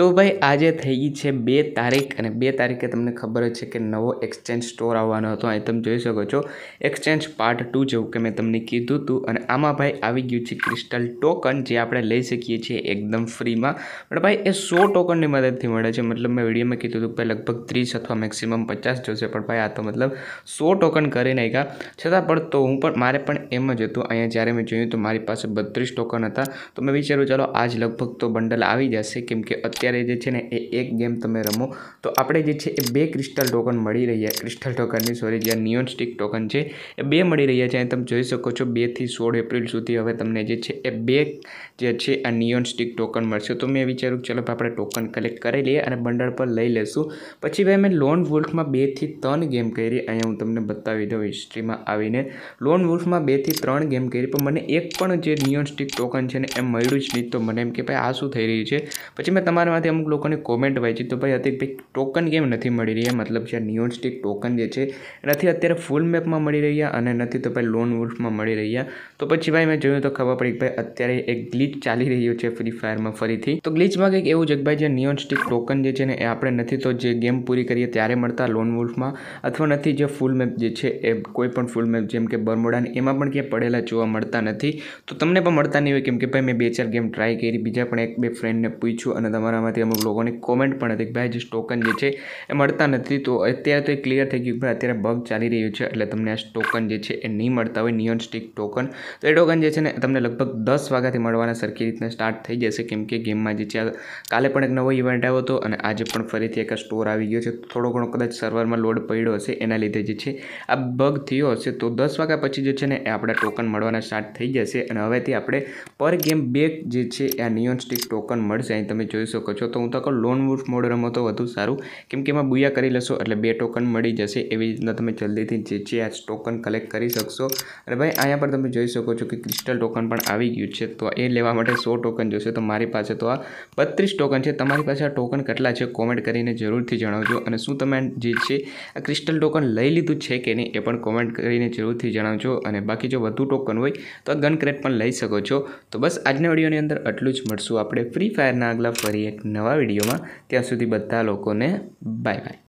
તો ભાઈ આજે થઈ ગઈ છે બે તારીખ અને બે તારીખે તમને ખબર જ છે કે નવો એક્સચેન્જ સ્ટોર આવવાનો હતો. અહીં તમે જોઈ શકો છો. એક્સચેન્જ પાર્ટ ટુ જેવું કે મેં તમને કીધું હતું અને આમાં ભાઈ આવી ગયું છે ક્રિસ્ટલ ટોકન જે આપણે લઈ શકીએ છીએ એકદમ ફ્રીમાં પણ ભાઈ એ સો ટોકનની મદદથી મળે છે. મતલબ મેં વિડીયોમાં કીધું હતું કે લગભગ ત્રીસ અથવા મેક્સિમમ પચાસ જોશે પણ ભાઈ આ તો મતલબ સો ટોકન કરી નાખ્યા. છતાં પણ તો હું પણ, મારે પણ એમ જ હતું. અહીંયા જ્યારે મેં જોયું તો મારી પાસે બત્રીસ ટોકન હતા. તો મેં વિચાર્યું, ચાલો, આજ લગભગ તો બંડલ આવી જશે. કેમ કે અત્યારે જે છે ને એ એક ગેમ તમે રમો, તો આપણે જે છે એ બે ક્રિસ્ટલ ટોકન મળી રહ્યા ક્રિસ્ટલ ટોકનની સોરી જે નિયોન સ્ટિક ટોકન છે, એ બે મળી રહ્યા છે. અને તમે જોઈ શકો છો બેથી સોળ એપ્રિલ સુધી હવે તમને જે છે એ બે જે છે આ નિયોન સ્ટિક ટોકન મળશે. તો મેં વિચાર્યું ચલો આપણે ટોકન કલેક્ટ કરી લઈએ અને બંડળ પર લઈ લેશું. પછી ભાઈ મેં લોન વુલ્ફમાં બેથી ત્રણ ગેમ કરી, અહીંયા હું તમને બતાવી દઉં હિસ્ટ્રીમાં આવીને. લોન વુલ્ફમાં બેથી ત્રણ ગેમ કરી, પણ મને એક પણ જે નિયોન સ્ટિક ટોકન છે ને એમ મળ્યું જ નહીં. તો મને એમ કે ભાઈ આ શું થઈ રહ્યું છે? પછી મેં તમારામાંથી અમુક લોકોની કોમેન્ટ વાંચી તો ભાઈ હતી ભાઈ ટોકન કેમ નથી મળી રહ્યા. મતલબ જે નિયોન સ્ટિક ટોકન જે છે નથી અત્યારે ફૂલ મેપમાં મળી રહ્યા અને નથી તો ભાઈ લોન વુલ્ફમાં મળી રહ્યા. તો પછી ભાઈ, મેં જોયું તો ખબર પડી કે ભાઈ, અત્યારે એક ગ્લિચ ચાલી રહ્યું છે ફ્રી ફાયરમાં ફરીથી. તો ગ્લિચમાં કંઈક એવું છે કે ભાઈ, જે નિયોન સ્ટિક ટોકન જે છે ને, એ આપણે નથી તો જે ગેમ પૂરી કરીએ ત્યારે મળતા લોન વુલ્ફમાં અથવા નથી જે ફૂલ મેપ જે છે, એ કોઈ પણ ફૂલ મેપ જેમ કે બરમોડાની એમાં પણ ક્યાંય પડેલા જોવા મળતા નથી. તો તમને પણ મળતા નહીં હોય કેમ કે ભાઈ, મેં બે ચાર ગેમ ટ્રાય કરી. બીજા પણ એક બે ફ્રેન્ડને પૂછ્યું અને તમારામાંથી અમુક લોકોની કોમેન્ટ પણ હતી કે ભાઈ જે ટોકન જે છે એ મળતા નથી, તો અત્યારે તો એ ક્લિયર થઈ ગયું ભાઈ અત્યારે બગ ચાલી રહ્યું છે. એટલે તમને આ ટોકન જે છે એ નહીં મળતા હોય નિયોન સ્ટિક ટોકન તો એ ટોકન જે છે ને તમને લગભગ દસ વાગ્યાથી મળવાના સરખી રીતના સ્ટાર્ટ થઈ જશે. કેમ કે ગેમમાં જે છે, કાલે પણ એક નવો ઇવેન્ટ આવ્યો હતો અને આજે પણ ફરીથી એક સ્ટોર આવી ગયો છે. થોડો ઘણો કદાચ સર્વરમાં લોડ પડ્યો હશે, એના લીધે જે છે, આ બગ થયો હશે. તો દસ વાગ્યા પછી જે છે ને એ આપણા ટોકન મળવાના સ્ટાર્ટ થઈ જશે. અને હવેથી આપણે પર ગેમ બે જે છે, આ નિયોન સ્ટિક ટોકન મળશે. અહીં તમે જોઈ શકો છો. તો હું તો કહું લોન વુલ્ફ મોડ રમો તો વધુ સારું. કેમ કે એમાં બુયા કરી લેશો, એટલે બે ટોકન મળી જશે. એવી રીતના તમે જલ્દીથી જે છે આ ટોકન કલેક્ટ કરી શકશો. અને ભાઈ, અહીંયા પર તમે જોઈ શકો છો કે ક્રિસ્ટલ ટોકન પણ આવી ગયું છે. તો એ લેવા માટે સો ટોકન જોશે. તો મારી પાસે તો આ બત્રીસ ટોકન છે. તમારી પાસે આ ટોકન કેટલા છે કોમેન્ટ કરીને જરૂરથી જણાવજો. અને શું તમે જે છે, આ ક્રિસ્ટલ ટોકન લઈ લીધું છે કે નહીં, એ પણ કોમેન્ટ કરીને જરૂરથી જણાવજો. અને બાકી જો વધુ ટોકન હોય, તો ગન ક્રેટ પણ લઈ શકો છો. તો બસ, આજના વિડીયોની અંદર આટલું જ. મળશું આપણે ફ્રી ફાયરના આગલા ફરી નવા વિડીયોમાં. ત્યાં સુધી બધા લોકોને બાય બાય